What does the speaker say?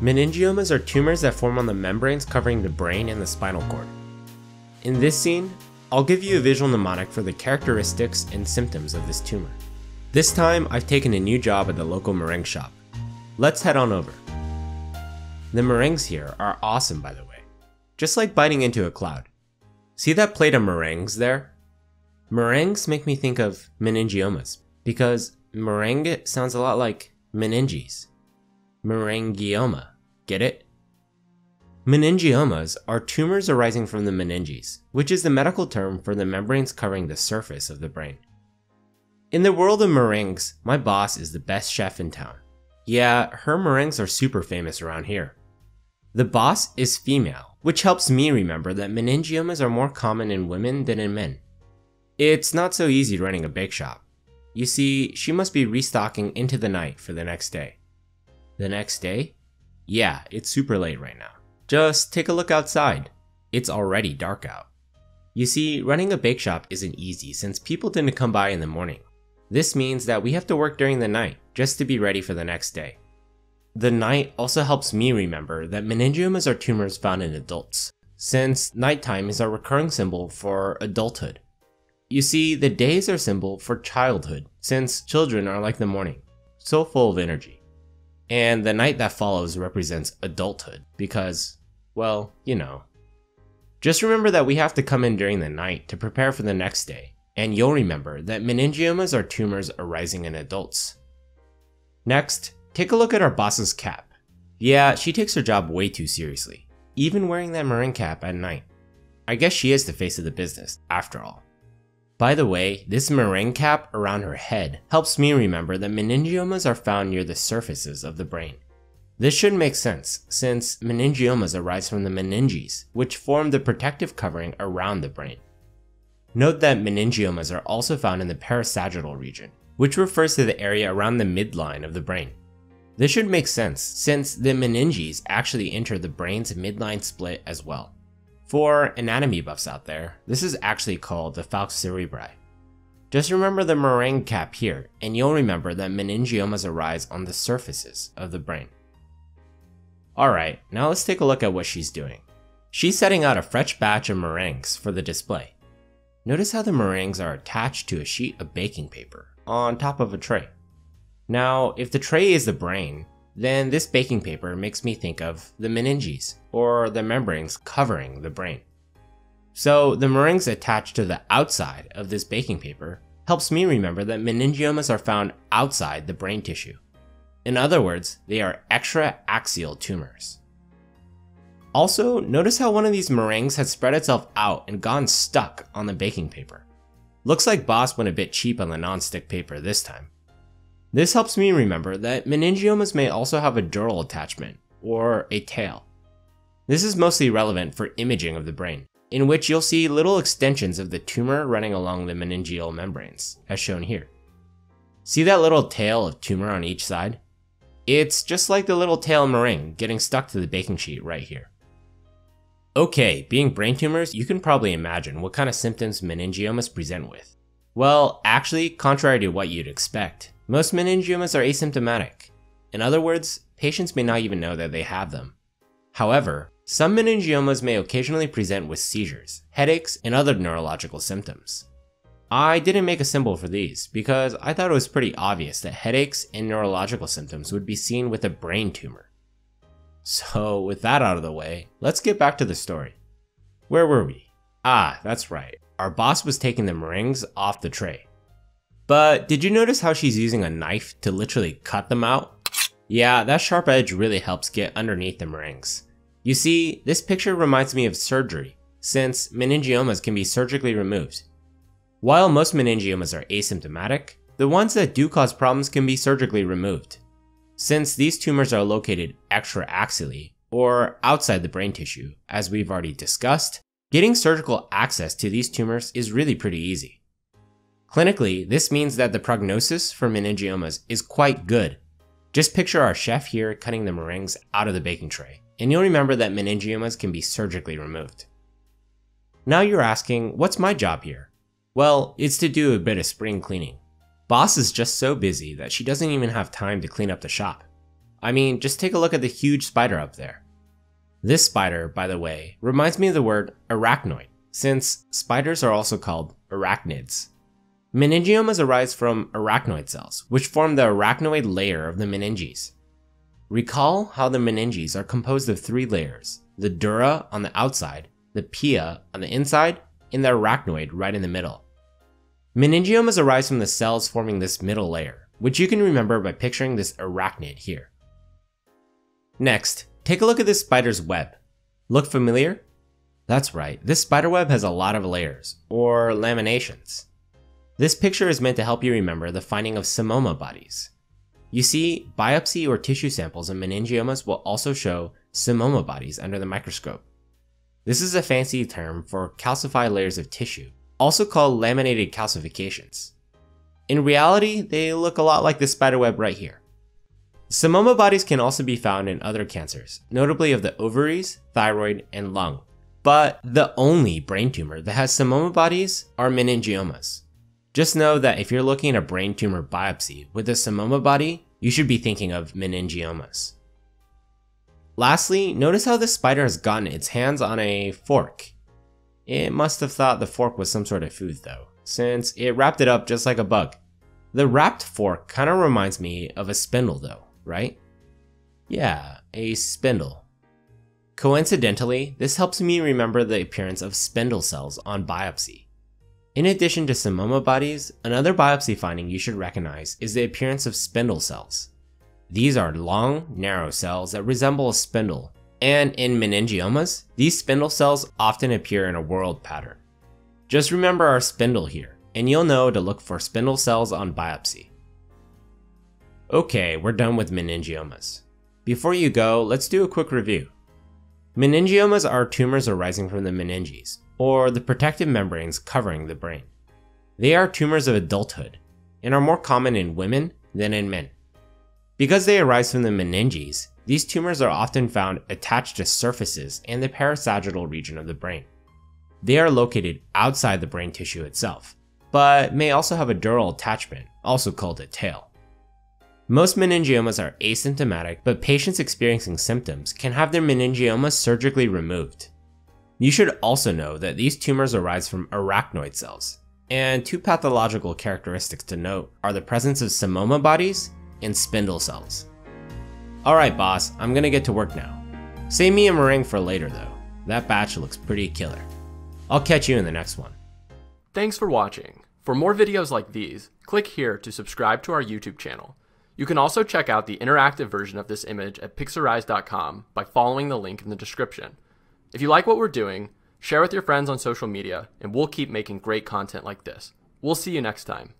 Meningiomas are tumors that form on the membranes covering the brain and the spinal cord. In this scene, I'll give you a visual mnemonic for the characteristics and symptoms of this tumor. This time, I've taken a new job at the local meringue shop. Let's head on over. The meringues here are awesome by the way, just like biting into a cloud. See that plate of meringues there? Meringues make me think of meningiomas because meringue sounds a lot like meninges. Meningioma, get it? Meningiomas are tumors arising from the meninges, which is the medical term for the membranes covering the surface of the brain. In the world of meringues, my boss is the best chef in town. Yeah, her meringues are super famous around here. The boss is female, which helps me remember that meningiomas are more common in women than in men. It's not so easy running a bake shop. You see, she must be restocking into the night for the next day. The next day? Yeah, it's super late right now. Just take a look outside. It's already dark out. You see, running a bake shop isn't easy since people to come by in the morning. This means that we have to work during the night just to be ready for the next day. The night also helps me remember that meningiomas are tumors found in adults, since nighttime is our recurring symbol for adulthood. You see, the days are symbol for childhood, since children are like the morning, so full of energy. And the night that follows represents adulthood, because, well, you know. Just remember that we have to come in during the night to prepare for the next day, and you'll remember that meningiomas are tumors arising in adults. Next, take a look at our boss's cap. Yeah, she takes her job way too seriously, even wearing that meringue cap at night. I guess she is the face of the business, after all. By the way, this meringue cap around her head helps me remember that meningiomas are found near the surfaces of the brain. This should make sense, since meningiomas arise from the meninges, which form the protective covering around the brain. Note that meningiomas are also found in the parasagittal region, which refers to the area around the midline of the brain. This should make sense since the meninges actually enter the brain's midline split as well. For anatomy buffs out there, this is actually called the falx cerebri. Just remember the meringue cap here, and you'll remember that meningiomas arise on the surfaces of the brain. Alright, now let's take a look at what she's doing. She's setting out a fresh batch of meringues for the display. Notice how the meringues are attached to a sheet of baking paper on top of a tray. Now, if the tray is the brain, then this baking paper makes me think of the meninges, or the membranes covering the brain. So the meringues attached to the outside of this baking paper helps me remember that meningiomas are found outside the brain tissue. In other words, they are extra-axial tumors. Also, notice how one of these meringues has spread itself out and gone stuck on the baking paper. Looks like Boss went a bit cheap on the non-stick paper this time. This helps me remember that meningiomas may also have a dural attachment, or a tail. This is mostly relevant for imaging of the brain, in which you'll see little extensions of the tumor running along the meningeal membranes, as shown here. See that little tail of tumor on each side? It's just like the little tail meringue getting stuck to the baking sheet right here. Okay, being brain tumors, you can probably imagine what kind of symptoms meningiomas present with. Well, actually, contrary to what you'd expect, most meningiomas are asymptomatic. In other words, patients may not even know that they have them. However, some meningiomas may occasionally present with seizures, headaches, and other neurological symptoms. I didn't make a symbol for these because I thought it was pretty obvious that headaches and neurological symptoms would be seen with a brain tumor. So, with that out of the way, let's get back to the story. Where were we? Ah, that's right. Our boss was taking the meringues off the tray. But did you notice how she's using a knife to literally cut them out? Yeah, that sharp edge really helps get underneath the meringues. You see, this picture reminds me of surgery, since meningiomas can be surgically removed. While most meningiomas are asymptomatic, the ones that do cause problems can be surgically removed. Since these tumors are located extra-axially, or outside the brain tissue, as we've already discussed, getting surgical access to these tumors is really pretty easy. Clinically, this means that the prognosis for meningiomas is quite good. Just picture our chef here cutting the meringues out of the baking tray, and you'll remember that meningiomas can be surgically removed. Now you're asking, what's my job here? Well, it's to do a bit of spring cleaning. Boss is just so busy that she doesn't even have time to clean up the shop. I mean, just take a look at the huge spider up there. This spider, by the way, reminds me of the word arachnoid, since spiders are also called arachnids. Meningiomas arise from arachnoid cells, which form the arachnoid layer of the meninges. Recall how the meninges are composed of three layers the dura on the outside, the pia on the inside, and the arachnoid right in the middle. Meningiomas arise from the cells forming this middle layer, which you can remember by picturing this arachnid here. Next, take a look at this spider's web. Look familiar? That's right, this spider web has a lot of layers, or laminations. This picture is meant to help you remember the finding of psammoma bodies. You see, biopsy or tissue samples of meningiomas will also show psammoma bodies under the microscope. This is a fancy term for calcified layers of tissue, also called laminated calcifications. In reality, they look a lot like this spiderweb right here. Psammoma bodies can also be found in other cancers, notably of the ovaries, thyroid, and lung. But the only brain tumor that has psammoma bodies are meningiomas. Just know that if you're looking at a brain tumor biopsy with a psammoma body, you should be thinking of meningiomas. Lastly, notice how this spider has gotten its hands on a fork. It must have thought the fork was some sort of food though, since it wrapped it up just like a bug. The wrapped fork kinda reminds me of a spindle though, right? Yeah, a spindle. Coincidentally, this helps me remember the appearance of spindle cells on biopsy. In addition to psammoma bodies, another biopsy finding you should recognize is the appearance of spindle cells. These are long, narrow cells that resemble a spindle, and in meningiomas, these spindle cells often appear in a whorled pattern. Just remember our spindle here, and you'll know to look for spindle cells on biopsy. Okay, we're done with meningiomas. Before you go, let's do a quick review. Meningiomas are tumors arising from the meninges, or the protective membranes covering the brain. They are tumors of adulthood, and are more common in women than in men. Because they arise from the meninges, these tumors are often found attached to surfaces in the parasagittal region of the brain. They are located outside the brain tissue itself, but may also have a dural attachment, also called a tail. Most meningiomas are asymptomatic, but patients experiencing symptoms can have their meningioma surgically removed. You should also know that these tumors arise from arachnoid cells, and two pathological characteristics to note are the presence of psammoma bodies and spindle cells. Alright boss, I'm gonna get to work now. Save me a meringue for later though. That batch looks pretty killer. I'll catch you in the next one. Thanks for watching. For more videos like these, click here to subscribe to our YouTube channel. You can also check out the interactive version of this image at pixorize.com by following the link in the description. If you like what we're doing, share with your friends on social media, and we'll keep making great content like this. We'll see you next time.